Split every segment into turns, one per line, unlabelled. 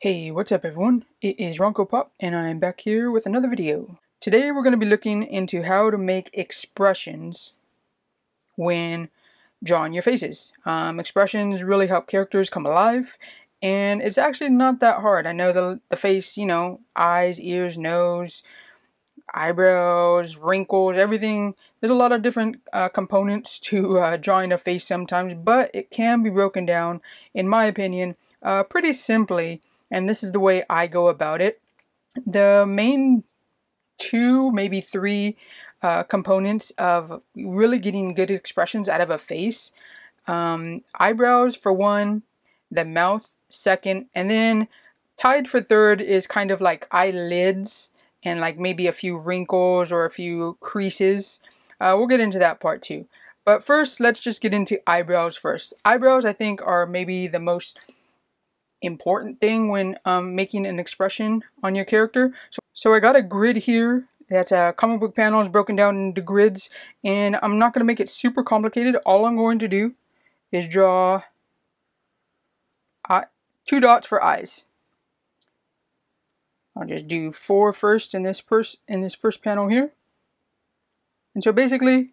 Hey, what's up everyone? It is Ronco Pop and I'm back here with another video. Today we're going to be looking into how to make expressions when drawing your faces. Um, expressions really help characters come alive and it's actually not that hard. I know the, the face, you know, eyes, ears, nose, eyebrows, wrinkles, everything. There's a lot of different uh, components to uh, drawing a face sometimes, but it can be broken down, in my opinion, uh, pretty simply and this is the way I go about it. The main two, maybe three uh, components of really getting good expressions out of a face. Um, eyebrows for one, the mouth second, and then tied for third is kind of like eyelids and like maybe a few wrinkles or a few creases. Uh, we'll get into that part too. But first, let's just get into eyebrows first. Eyebrows, I think, are maybe the most important thing when um, making an expression on your character. So, so I got a grid here that's a comic book panel is broken down into grids and I'm not going to make it super complicated. All I'm going to do is draw uh, two dots for eyes. I'll just do four first in this first in this first panel here. And so basically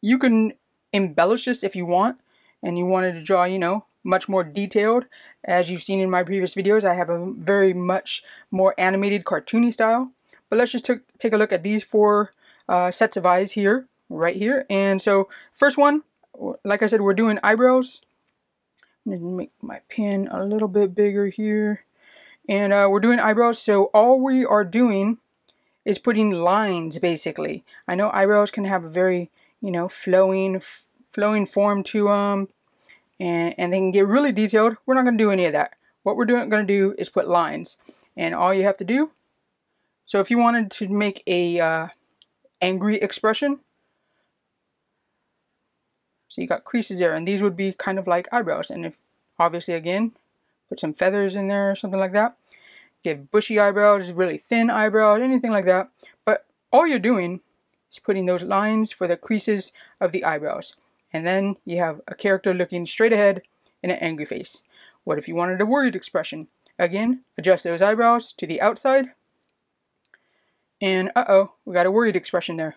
you can embellish this if you want and you wanted to draw, you know, much more detailed. As you've seen in my previous videos, I have a very much more animated cartoony style. But let's just take a look at these four uh, sets of eyes here, right here. And so first one, like I said, we're doing eyebrows. Make my pen a little bit bigger here. And uh, we're doing eyebrows, so all we are doing is putting lines, basically. I know eyebrows can have a very, you know, flowing, flowing form to them. Um, and, and they can get really detailed. We're not going to do any of that. What we're doing, going to do is put lines. And all you have to do, so if you wanted to make a uh, angry expression, so you got creases there, and these would be kind of like eyebrows. And if, obviously again, put some feathers in there or something like that. Give bushy eyebrows, really thin eyebrows, anything like that. But all you're doing is putting those lines for the creases of the eyebrows. And then you have a character looking straight ahead in an angry face. What if you wanted a worried expression? Again, adjust those eyebrows to the outside. And uh-oh, we got a worried expression there.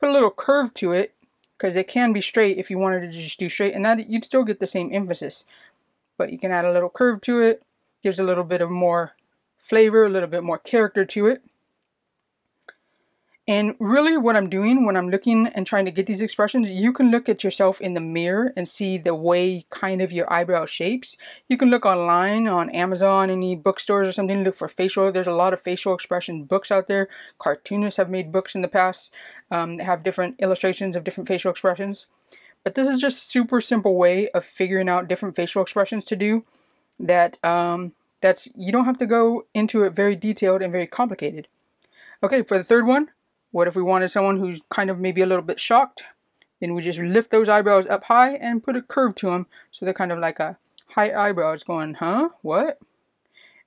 Put a little curve to it, because it can be straight if you wanted to just do straight, and that you'd still get the same emphasis. But you can add a little curve to it, gives a little bit of more flavor, a little bit more character to it. And really what I'm doing when I'm looking and trying to get these expressions, you can look at yourself in the mirror and see the way kind of your eyebrow shapes. You can look online on Amazon, any bookstores or something, look for facial. There's a lot of facial expression books out there. Cartoonists have made books in the past um, that have different illustrations of different facial expressions. But this is just super simple way of figuring out different facial expressions to do that um, that's you don't have to go into it very detailed and very complicated. Okay, for the third one, what if we wanted someone who's kind of maybe a little bit shocked? Then we just lift those eyebrows up high and put a curve to them so they're kind of like a high eyebrows going, huh? What?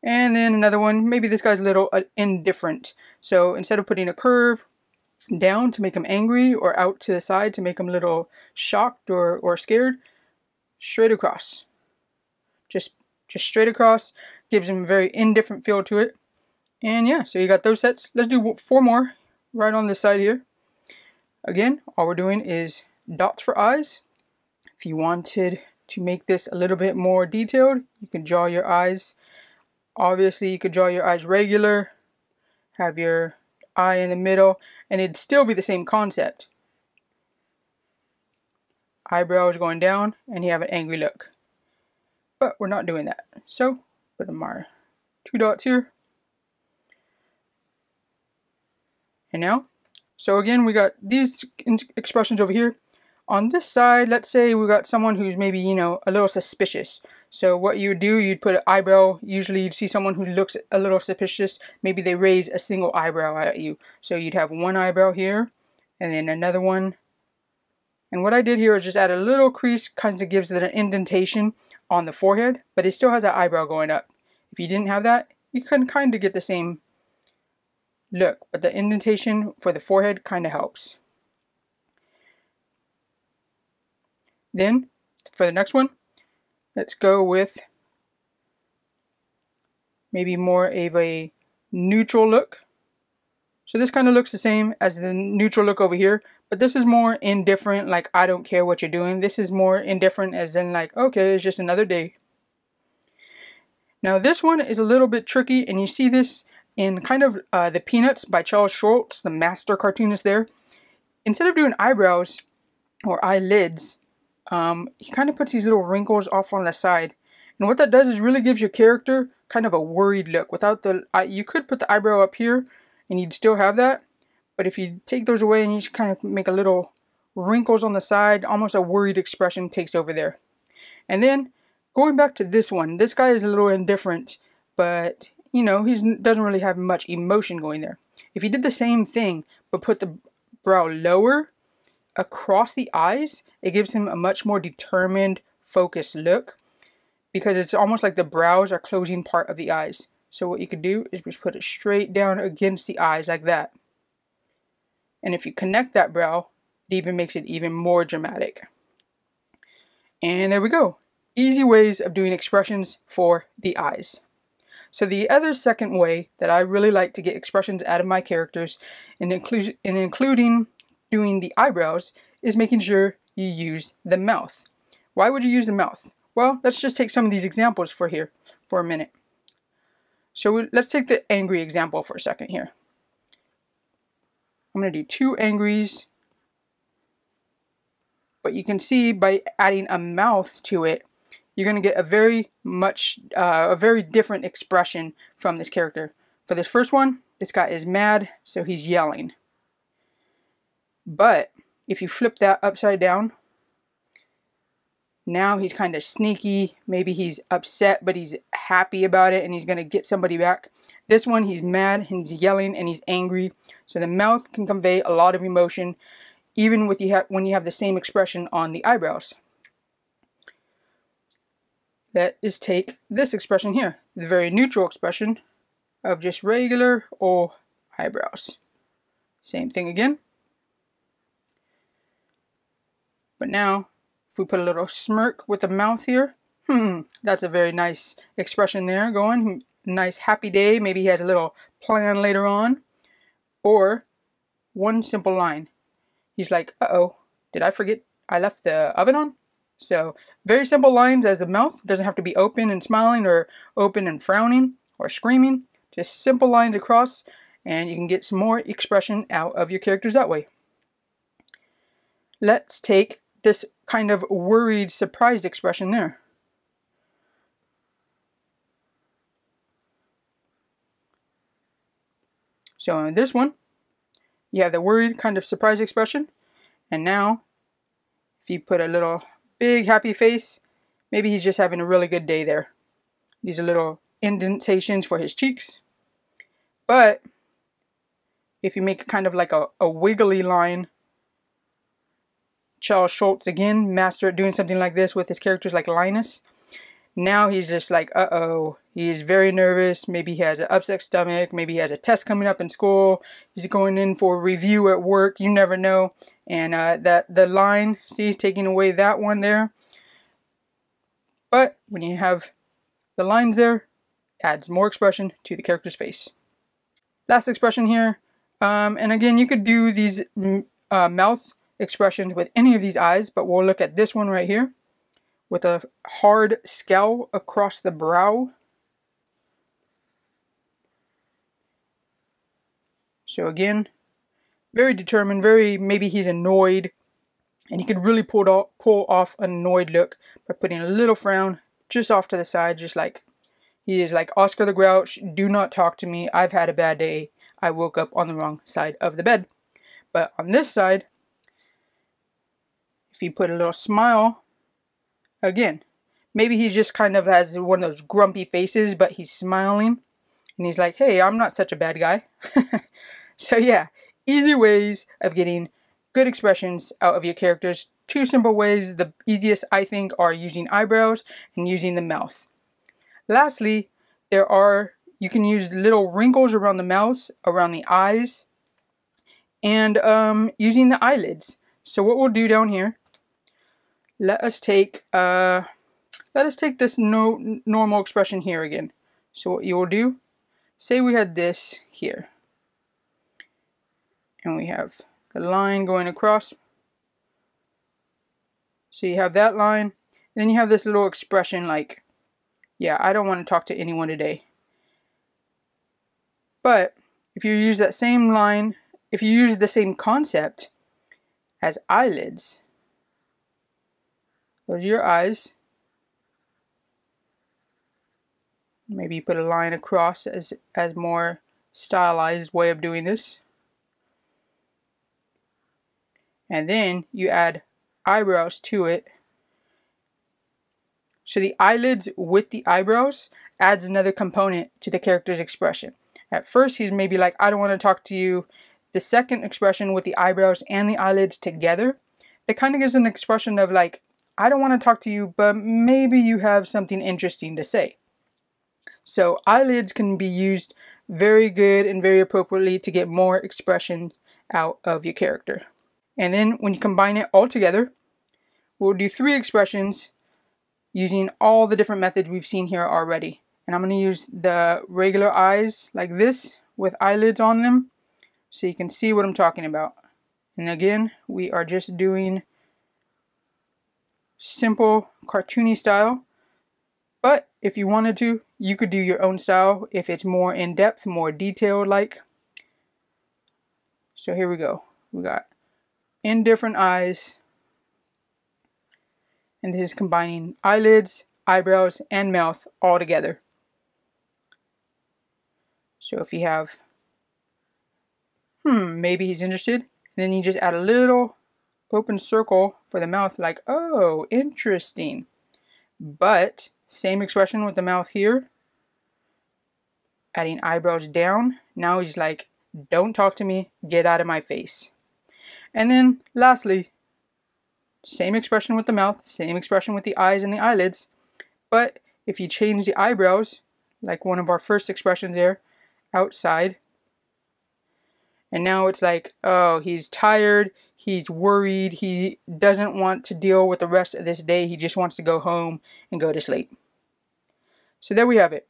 And then another one, maybe this guy's a little uh, indifferent. So instead of putting a curve down to make him angry or out to the side to make him a little shocked or, or scared, straight across. Just, just straight across gives him a very indifferent feel to it. And yeah, so you got those sets. Let's do four more right on this side here. Again, all we're doing is dots for eyes. If you wanted to make this a little bit more detailed, you can draw your eyes. Obviously, you could draw your eyes regular, have your eye in the middle, and it'd still be the same concept. Eyebrows going down, and you have an angry look. But we're not doing that. So, put them our two dots here. And now, so again, we got these expressions over here. On this side, let's say we got someone who's maybe, you know, a little suspicious. So what you would do, you'd put an eyebrow. Usually you'd see someone who looks a little suspicious. Maybe they raise a single eyebrow at you. So you'd have one eyebrow here, and then another one. And what I did here is just add a little crease, kind of gives it an indentation on the forehead, but it still has that eyebrow going up. If you didn't have that, you can kind of get the same look, but the indentation for the forehead kind of helps. Then, for the next one, let's go with maybe more of a neutral look. So this kind of looks the same as the neutral look over here, but this is more indifferent, like I don't care what you're doing. This is more indifferent as in like, okay, it's just another day. Now this one is a little bit tricky and you see this in kind of uh, the Peanuts by Charles Schulz, the master cartoonist there. Instead of doing eyebrows or eyelids, um, he kind of puts these little wrinkles off on the side. And what that does is really gives your character kind of a worried look. Without the, uh, you could put the eyebrow up here and you'd still have that. But if you take those away and you just kind of make a little wrinkles on the side, almost a worried expression takes over there. And then going back to this one, this guy is a little indifferent, but you know, he doesn't really have much emotion going there. If you did the same thing, but put the brow lower across the eyes, it gives him a much more determined, focused look because it's almost like the brows are closing part of the eyes. So what you could do is just put it straight down against the eyes like that. And if you connect that brow, it even makes it even more dramatic. And there we go. Easy ways of doing expressions for the eyes. So the other second way that I really like to get expressions out of my characters, in including doing the eyebrows, is making sure you use the mouth. Why would you use the mouth? Well, let's just take some of these examples for here for a minute. So we, let's take the angry example for a second here. I'm going to do two angries. But you can see by adding a mouth to it, you're going to get a very much, uh, a very different expression from this character. For this first one, this guy is mad, so he's yelling. But if you flip that upside down, now he's kind of sneaky. Maybe he's upset, but he's happy about it and he's going to get somebody back. This one, he's mad and he's yelling and he's angry. So the mouth can convey a lot of emotion even with you when you have the same expression on the eyebrows that is take this expression here, the very neutral expression of just regular or eyebrows. Same thing again. But now, if we put a little smirk with the mouth here, hmm, that's a very nice expression there going. Nice happy day. Maybe he has a little plan later on. Or one simple line. He's like, uh-oh, did I forget I left the oven on? So very simple lines as the mouth. doesn't have to be open and smiling or open and frowning or screaming. Just simple lines across and you can get some more expression out of your characters that way. Let's take this kind of worried, surprised expression there. So in this one, you have the worried kind of surprised expression. And now, if you put a little big happy face. Maybe he's just having a really good day there. These are little indentations for his cheeks. But if you make kind of like a, a wiggly line, Charles Schulz again, master at doing something like this with his characters like Linus. Now he's just like, uh-oh, he's very nervous. Maybe he has an upset stomach. Maybe he has a test coming up in school. He's going in for a review at work. You never know. And uh, that the line, see, taking away that one there. But when you have the lines there, adds more expression to the character's face. Last expression here. Um, and again, you could do these uh, mouth expressions with any of these eyes, but we'll look at this one right here with a hard scowl across the brow. So again, very determined, very, maybe he's annoyed, and he could really pull, off, pull off an annoyed look by putting a little frown just off to the side, just like he is like Oscar the Grouch, do not talk to me, I've had a bad day, I woke up on the wrong side of the bed. But on this side, if you put a little smile Again, maybe he just kind of has one of those grumpy faces, but he's smiling. And he's like, hey, I'm not such a bad guy. so yeah, easy ways of getting good expressions out of your characters. Two simple ways. The easiest, I think, are using eyebrows and using the mouth. Lastly, there are, you can use little wrinkles around the mouth, around the eyes, and um, using the eyelids. So what we'll do down here let us take uh, let us take this no normal expression here again. So what you will do, say we had this here. And we have the line going across. So you have that line. And then you have this little expression like, yeah, I don't want to talk to anyone today. But if you use that same line, if you use the same concept as eyelids, those are your eyes. Maybe put a line across as, as more stylized way of doing this. And then you add eyebrows to it. So the eyelids with the eyebrows adds another component to the character's expression. At first, he's maybe like, I don't want to talk to you. The second expression with the eyebrows and the eyelids together, it kind of gives an expression of like, I don't want to talk to you, but maybe you have something interesting to say. So eyelids can be used very good and very appropriately to get more expression out of your character. And then when you combine it all together, we'll do three expressions using all the different methods we've seen here already. And I'm going to use the regular eyes like this with eyelids on them so you can see what I'm talking about. And again, we are just doing simple cartoony style but if you wanted to, you could do your own style if it's more in-depth, more detailed like. So here we go. We got in different eyes. And this is combining eyelids, eyebrows, and mouth all together. So if you have, hmm, maybe he's interested. Then you just add a little open circle for the mouth like, oh, interesting. But same expression with the mouth here. Adding eyebrows down. Now he's like, don't talk to me, get out of my face. And then lastly, same expression with the mouth, same expression with the eyes and the eyelids. But if you change the eyebrows, like one of our first expressions there, outside, and now it's like, oh, he's tired, he's worried, he doesn't want to deal with the rest of this day, he just wants to go home and go to sleep. So there we have it.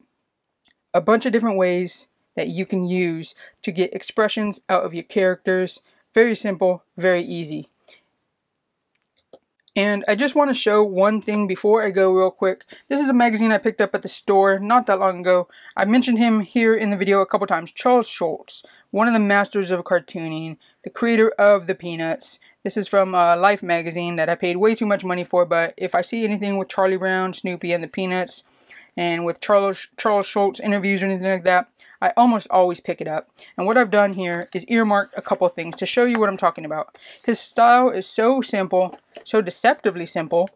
A bunch of different ways that you can use to get expressions out of your characters. Very simple, very easy. And I just want to show one thing before I go real quick. This is a magazine I picked up at the store not that long ago. I mentioned him here in the video a couple times. Charles Schulz, one of the masters of cartooning, the creator of the Peanuts. This is from uh, Life magazine that I paid way too much money for, but if I see anything with Charlie Brown, Snoopy, and the Peanuts, and with Charles Charles Schulz interviews or anything like that, I almost always pick it up. And what I've done here is earmarked a couple things to show you what I'm talking about. His style is so simple, so deceptively simple,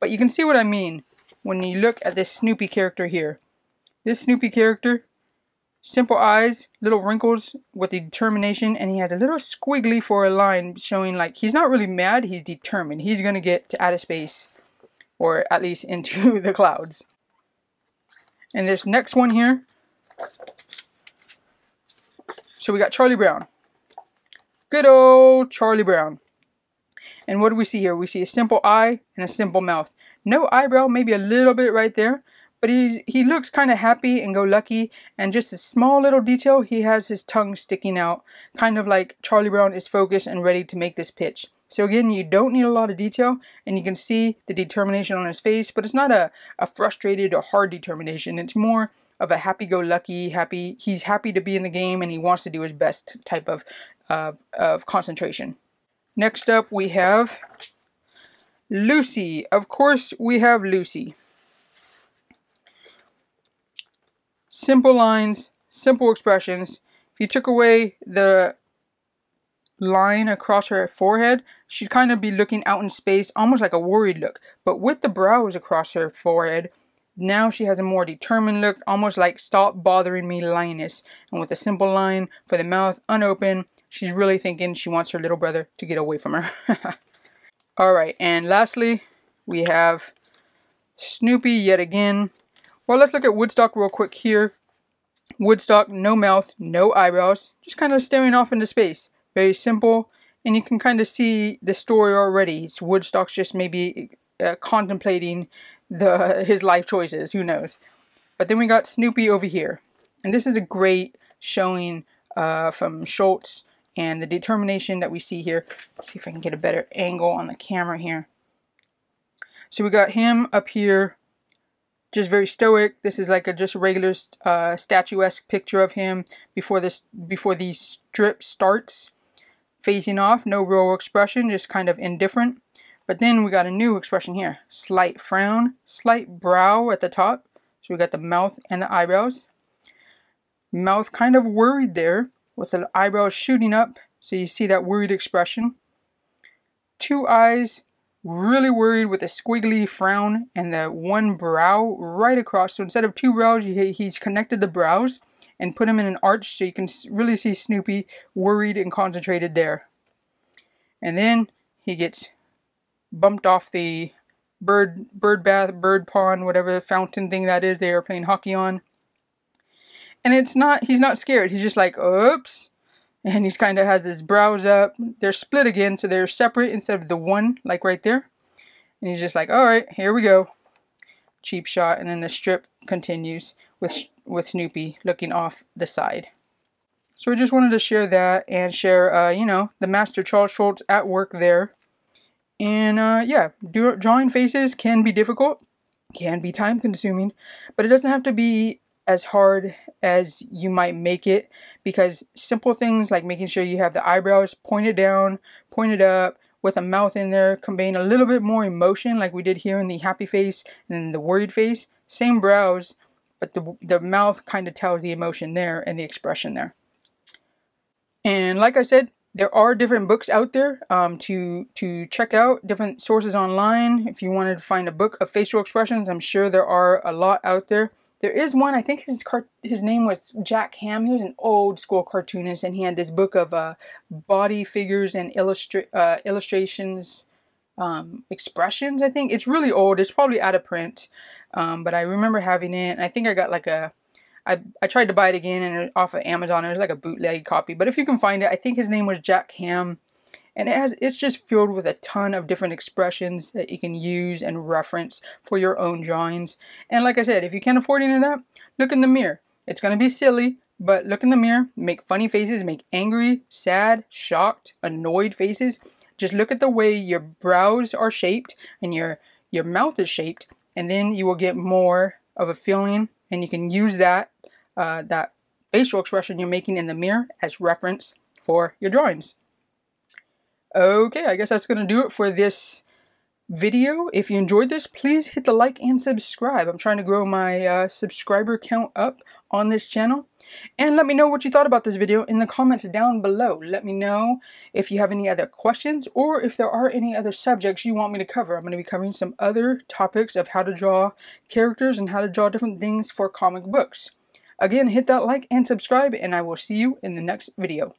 but you can see what I mean when you look at this Snoopy character here. This Snoopy character, simple eyes, little wrinkles with the determination, and he has a little squiggly for a line showing like he's not really mad, he's determined. He's to get to outer space, or at least into the clouds. And this next one here. So we got Charlie Brown. Good old Charlie Brown. And what do we see here? We see a simple eye and a simple mouth. No eyebrow, maybe a little bit right there. But he, he looks kind of happy and go lucky. And just a small little detail, he has his tongue sticking out. Kind of like Charlie Brown is focused and ready to make this pitch. So again, you don't need a lot of detail and you can see the determination on his face, but it's not a, a frustrated or hard determination. It's more of a happy-go-lucky, happy, he's happy to be in the game and he wants to do his best type of, of, of concentration. Next up we have Lucy. Of course we have Lucy. Simple lines, simple expressions. If you took away the line across her forehead, she'd kind of be looking out in space, almost like a worried look. But with the brows across her forehead, now she has a more determined look, almost like stop bothering me Linus. And with a simple line for the mouth unopened, she's really thinking she wants her little brother to get away from her. Alright, and lastly, we have Snoopy yet again. Well, let's look at Woodstock real quick here. Woodstock, no mouth, no eyebrows, just kind of staring off into space. Very simple, and you can kind of see the story already. It's Woodstock's just maybe uh, contemplating the his life choices. Who knows? But then we got Snoopy over here. And this is a great showing uh, from Schulz and the determination that we see here. Let's see if I can get a better angle on the camera here. So we got him up here, just very stoic. This is like a just regular uh, statuesque picture of him before this before the strip starts, facing off. No real expression, just kind of indifferent. But then we got a new expression here. Slight frown, slight brow at the top. So we got the mouth and the eyebrows. Mouth kind of worried there with the eyebrows shooting up. So you see that worried expression. Two eyes really worried with a squiggly frown and the one brow right across. So instead of two brows, he, he's connected the brows and put them in an arch so you can really see Snoopy worried and concentrated there. And then he gets bumped off the bird bird bath, bird pond, whatever fountain thing that is they are playing hockey on. And it's not he's not scared. He's just like, oops. And he's kind of has his brows up. They're split again, so they're separate instead of the one, like right there. And he's just like, all right, here we go. Cheap shot, and then the strip continues with with Snoopy looking off the side. So I just wanted to share that and share, uh, you know, the master Charles Schulz at work there and uh, yeah, do, drawing faces can be difficult, can be time consuming, but it doesn't have to be as hard as you might make it because simple things like making sure you have the eyebrows pointed down, pointed up, with a mouth in there, conveying a little bit more emotion like we did here in the happy face and the worried face. Same brows, but the, the mouth kind of tells the emotion there and the expression there. And like I said, there are different books out there um, to to check out different sources online if you wanted to find a book of facial expressions i'm sure there are a lot out there there is one i think his car- his name was Jack Hamm. He was an old school cartoonist and he had this book of uh, body figures and illustra- uh, illustrations um, expressions i think. It's really old. It's probably out of print um, but i remember having it i think i got like a I, I tried to buy it again and off of Amazon. It was like a bootleg copy, but if you can find it, I think his name was Jack Hamm, and it has it's just filled with a ton of different expressions that you can use and reference for your own drawings. And like I said, if you can't afford any of that, look in the mirror. It's gonna be silly, but look in the mirror, make funny faces, make angry, sad, shocked, annoyed faces. Just look at the way your brows are shaped and your your mouth is shaped, and then you will get more of a feeling, and you can use that uh, that facial expression you're making in the mirror as reference for your drawings. Okay, I guess that's going to do it for this video. If you enjoyed this, please hit the like and subscribe. I'm trying to grow my uh, subscriber count up on this channel. And let me know what you thought about this video in the comments down below. Let me know if you have any other questions or if there are any other subjects you want me to cover. I'm going to be covering some other topics of how to draw characters and how to draw different things for comic books. Again, hit that like and subscribe, and I will see you in the next video.